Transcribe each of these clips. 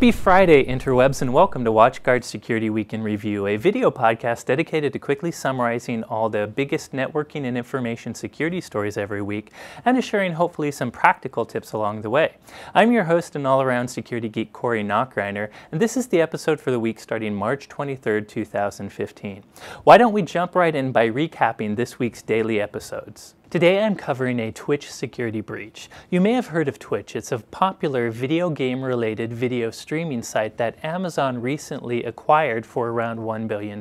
Happy Friday, interwebs, and welcome to WatchGuard Security Week in Review, a video podcast dedicated to quickly summarizing all the biggest networking and information security stories every week and to sharing hopefully some practical tips along the way. I'm your host and all around security geek Corey Nachreiner, and this is the episode for the week starting March 23rd, 2015. Why don't we jump right in by recapping this week's daily episodes? Today I'm covering a Twitch security breach. You may have heard of Twitch. It's a popular video game related video streaming site that Amazon recently acquired for around $1 billion.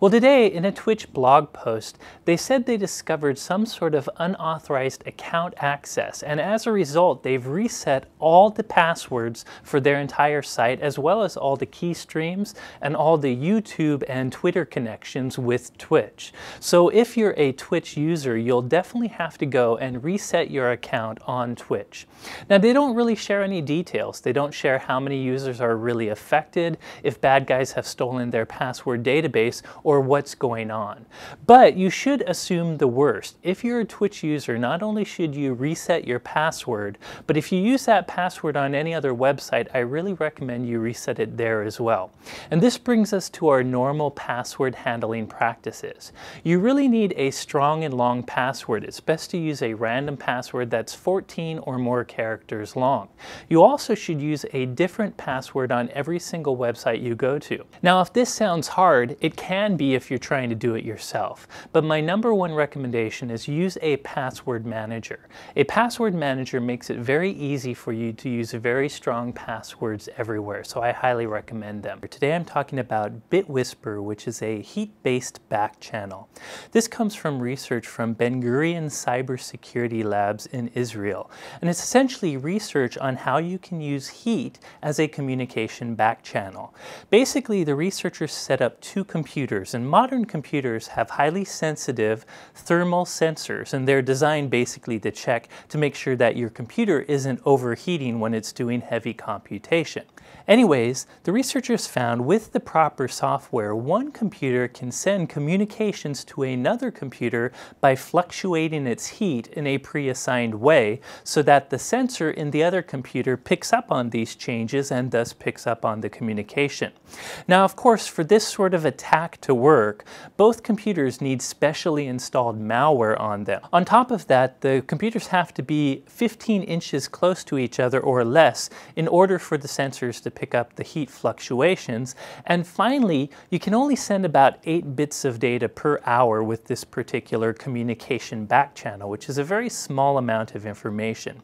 Well, today in a Twitch blog post, they said they discovered some sort of unauthorized account access, and as a result, they've reset all the passwords for their entire site, as well as all the key streams and all the YouTube and Twitter connections with Twitch. So if you're a Twitch user, you'll you'll definitely have to go and reset your account on Twitch. Now, they don't really share any details. They don't share how many users are really affected, if bad guys have stolen their password database, or what's going on. But you should assume the worst. If you're a Twitch user, not only should you reset your password, but if you use that password on any other website, I really recommend you reset it there as well. And this brings us to our normal password handling practices. You really need a strong and long password password, it's best to use a random password that's 14 or more characters long. You also should use a different password on every single website you go to. Now, if this sounds hard, it can be if you're trying to do it yourself. But my number one recommendation is use a password manager. A password manager makes it very easy for you to use very strong passwords everywhere, so I highly recommend them. Today I'm talking about BitWhisper, which is a heat-based back channel. This comes from research from Ben Ben Gurion Cybersecurity Labs in Israel. And it's essentially research on how you can use heat as a communication back channel. Basically, the researchers set up two computers, and modern computers have highly sensitive thermal sensors, and they're designed basically to check to make sure that your computer isn't overheating when it's doing heavy computation. Anyways, the researchers found with the proper software, one computer can send communications to another computer by fluctuating its heat in a pre-assigned way so that the sensor in the other computer picks up on these changes and thus picks up on the communication. Now, of course, for this sort of attack to work, both computers need specially installed malware on them. On top of that, the computers have to be 15 inches close to each other or less in order for the sensors to pick up the heat fluctuations. And finally, you can only send about 8 bits of data per hour with this particular communication back channel, which is a very small amount of information.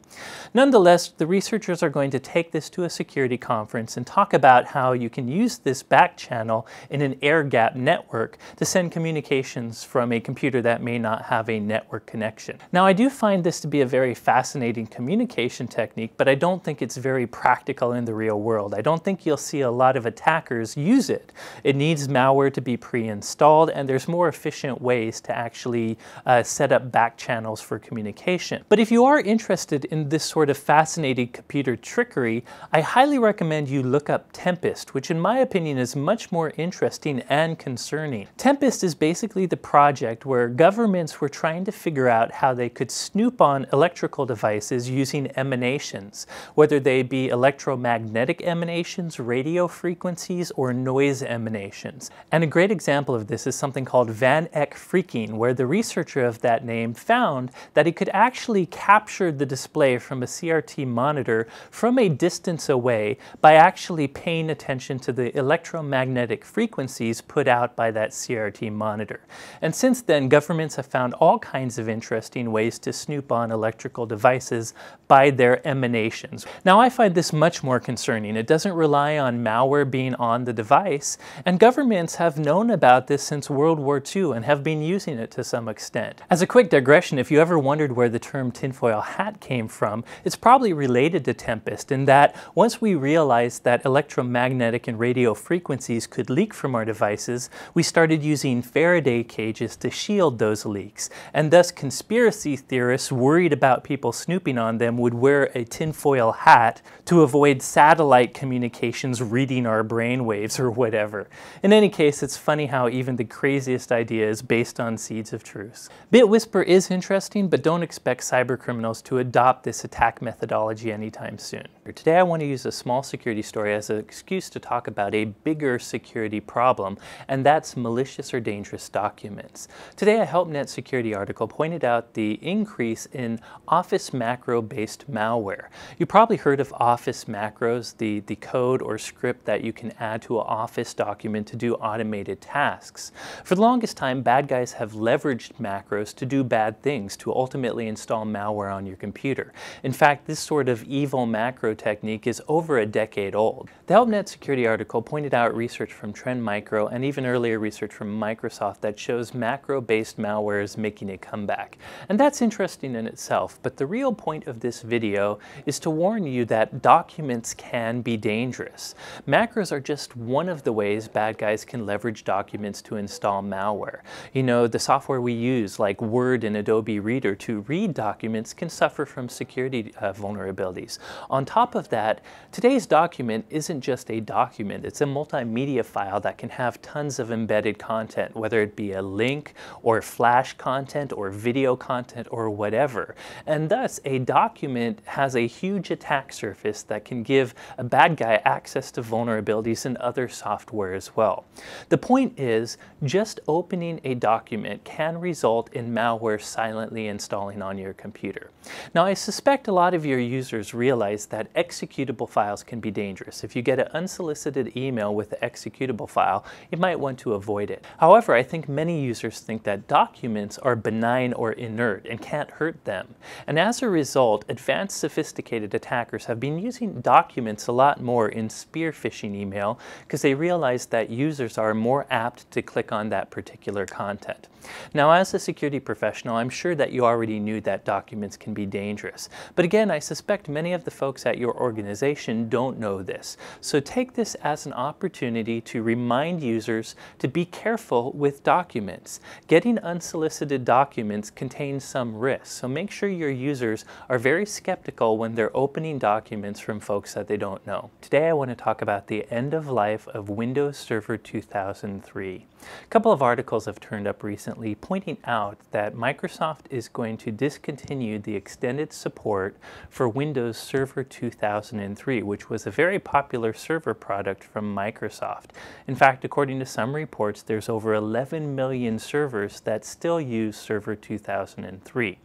Nonetheless, the researchers are going to take this to a security conference and talk about how you can use this back channel in an air-gap network to send communications from a computer that may not have a network connection. Now, I do find this to be a very fascinating communication technique, but I don't think it's very practical in the real world. I don't think you'll see a lot of attackers use it. It needs malware to be pre-installed and there's more efficient ways to actually uh, set up back channels for communication. But if you are interested in this sort of fascinating computer trickery, I highly recommend you look up Tempest, which in my opinion is much more interesting and concerning. Tempest is basically the project where governments were trying to figure out how they could snoop on electrical devices using emanations, whether they be electromagnetic emanations radio frequencies, or noise emanations. And a great example of this is something called Van Eck phreaking, where the researcher of that name found that he could actually capture the display from a CRT monitor from a distance away by actually paying attention to the electromagnetic frequencies put out by that CRT monitor. And since then, governments have found all kinds of interesting ways to snoop on electrical devices by their emanations. Now, I find this much more concerning. It doesn't rely on malware being on the device, and governments have known about this since World War II and have been using it to some extent. As a quick digression, if you ever wondered where the term tinfoil hat came from, it's probably related to Tempest in that once we realized that electromagnetic and radio frequencies could leak from our devices, we started using Faraday cages to shield those leaks. And thus conspiracy theorists worried about people snooping on them would wear a tinfoil hat to avoid satellite communications reading our brainwaves or whatever. In any case, it's funny how even the craziest idea is based on seeds of truth. BitWhisper is interesting, but don't expect cybercriminals to adopt this attack methodology anytime soon. Today I want to use a small security story as an excuse to talk about a bigger security problem, and that's malicious or dangerous documents. Today a HelpNet security article pointed out the increase in Office macro-based malware. You probably heard of Office macros, the, the code or script that you can add to an Office document to do automated tasks. For the longest time, bad guys have leveraged macros to do bad things, to ultimately install malware on your computer. In fact, this sort of evil macro technique is over a decade old. The HelpNet security article pointed out research from Trend Micro and even earlier research from Microsoft that shows macro-based malware is making a comeback. And that's interesting in itself, but the real point of this video is to warn you that documents can be dangerous. Macros are just one of the ways bad guys can leverage documents to install malware. You know, the software we use, like Word and Adobe Reader, to read documents can suffer from security uh, vulnerabilities. On top of that, today's document isn't just a document, it's a multimedia file that can have tons of embedded content, whether it be a link or flash content or video content or whatever. And thus, a document has a huge attack surface that can give a bad guy access to vulnerabilities in other software as well. The point is, just opening a document can result in malware silently installing on your computer. Now, I suspect a lot of your users realize that executable files can be dangerous. If you get an unsolicited email with an executable file, you might want to avoid it. However, I think many users think that documents are benign or inert and can't hurt them. And as a result, advanced sophisticated attackers have been using documents a lot more in spear phishing email because they realize that users are more apt to click on that particular content. Now, as a security professional, I'm sure that you already knew that documents can be dangerous. But again, I suspect many of the folks at your organization don't know this. So take this as an opportunity to remind users to be careful with documents. Getting unsolicited documents contains some risk, so make sure your users are very skeptical when they're opening documents from folks that they don't know. Today I want to talk about the end of life of Windows Server 2003. A couple of articles have turned up recently pointing out that Microsoft is going to discontinue the extended support for Windows Server 2003, which was a very popular server product from Microsoft. In fact, according to some reports, there's over 11 million servers that still use Server 2003.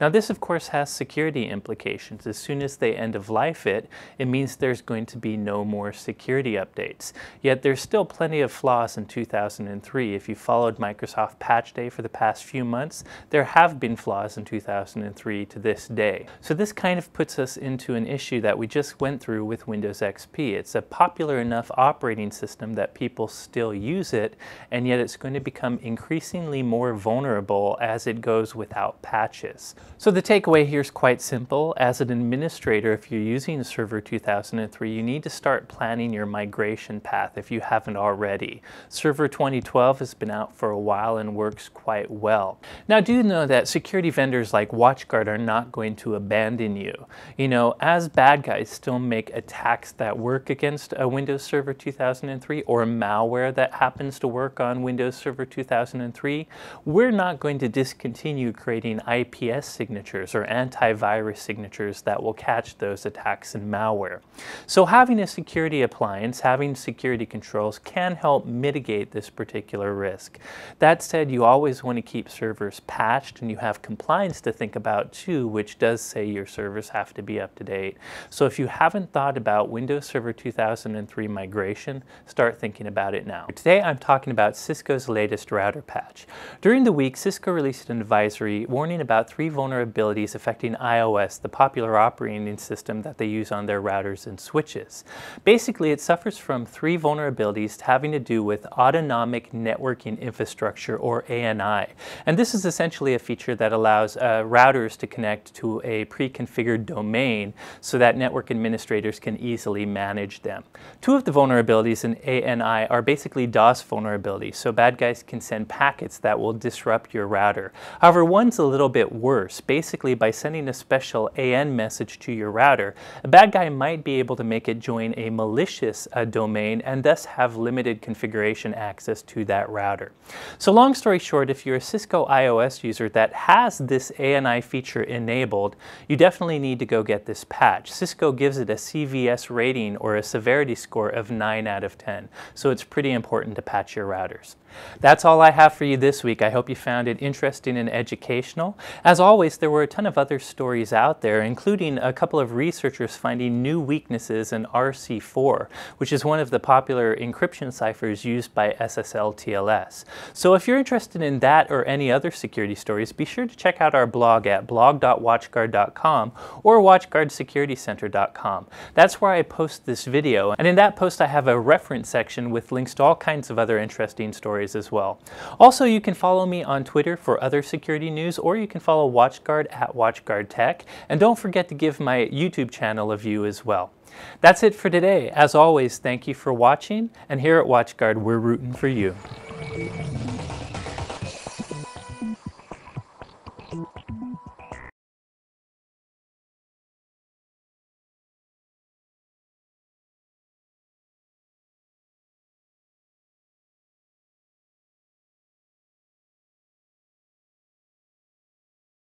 Now this of course has security implications. As soon as they end of life it, it means there's going to be no more security updates. Yet there's still plenty of flaws in 2003. If you followed Microsoft Patch Day for the past few months, there have been flaws in 2003 to this day. So this kind of puts us into an issue that we just went through with Windows XP. It's a popular enough operating system that people still use it, and yet it's going to become increasingly more vulnerable as it goes without patches. So the takeaway here is quite simple. As an administrator, if you're using Server 2003, you need to start planning your migration path if you haven't already. Server 2012 has been out for a while and works quite well. Now do know that security vendors like WatchGuard are not going to abandon you. You know, as bad guys still make attacks that work against a Windows Server 2003 or malware that happens to work on Windows Server 2003, we're not going to discontinue creating IP IPS signatures or antivirus signatures that will catch those attacks and malware. So having a security appliance, having security controls can help mitigate this particular risk. That said, you always want to keep servers patched and you have compliance to think about too, which does say your servers have to be up to date. So if you haven't thought about Windows Server 2003 migration, start thinking about it now. Today I'm talking about Cisco's latest router patch. During the week, Cisco released an advisory warning about three vulnerabilities affecting IOS, the popular operating system that they use on their routers and switches. Basically, it suffers from three vulnerabilities having to do with autonomic networking infrastructure, or ANI. And this is essentially a feature that allows uh, routers to connect to a pre-configured domain so that network administrators can easily manage them. Two of the vulnerabilities in ANI are basically DOS vulnerabilities, so bad guys can send packets that will disrupt your router. However, one's a little bit worse. Basically, by sending a special AN message to your router, a bad guy might be able to make it join a malicious uh, domain and thus have limited configuration access to that router. So long story short, if you're a Cisco IOS user that has this ANI feature enabled, you definitely need to go get this patch. Cisco gives it a CVSS rating or a severity score of 9 out of 10, so it's pretty important to patch your routers. That's all I have for you this week. I hope you found it interesting and educational. As always, there were a ton of other stories out there, including a couple of researchers finding new weaknesses in RC4, which is one of the popular encryption ciphers used by SSL TLS. So if you're interested in that or any other security stories, be sure to check out our blog at blog.watchguard.com or watchguardsecuritycenter.com. That's where I post this video, and in that post I have a reference section with links to all kinds of other interesting stories stories as well. Also, you can follow me on Twitter for other security news, or you can follow WatchGuard at WatchGuard Tech. And don't forget to give my YouTube channel a view as well. That's it for today. As always, thank you for watching, and here at WatchGuard, we're rooting for you.